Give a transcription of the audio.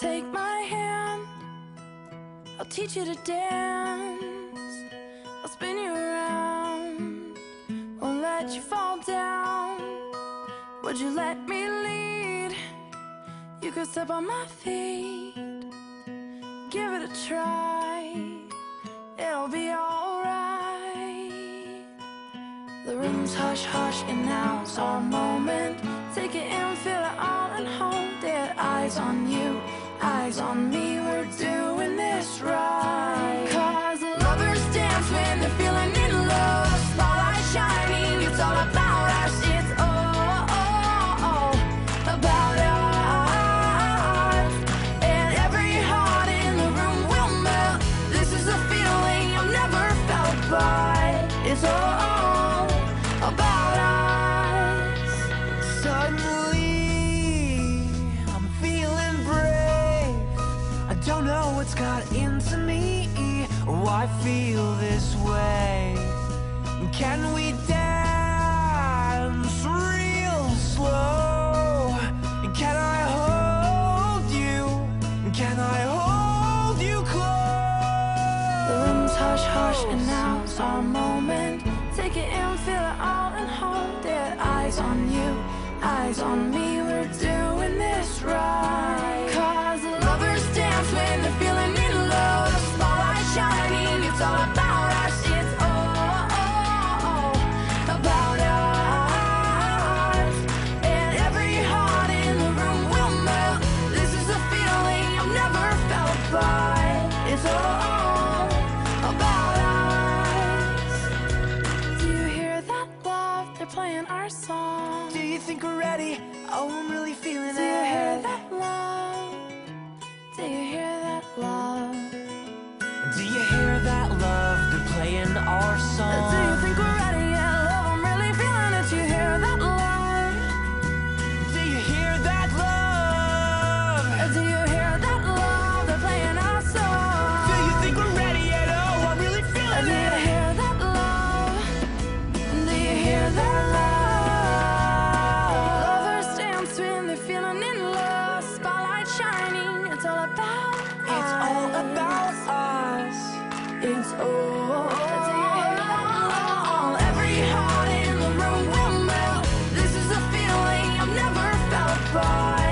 Take my hand, I'll teach you to dance. I'll spin you around, won't let you fall down. Would you let me lead? You could step on my feet, give it a try. It'll be alright. The room's hush hush, and now's our moment. Take it in, feel it all, and hold it. Eyes on you, eyes on me. We're doing I feel this way. Can we dance real slow? Can I hold you? Can I hold you close? The room's hush hush, and now's our moment. Take it in, feel it all, and hold it. Eyes on you, eyes on me. We're doing this right. Think we're ready? Oh, I'm really feeling Do you hear that love? Do you hear that love? Do you hear that love? They're playing our song. about It's us. all about us. It's all. all every heart in the room will melt. This is a feeling I've never felt before.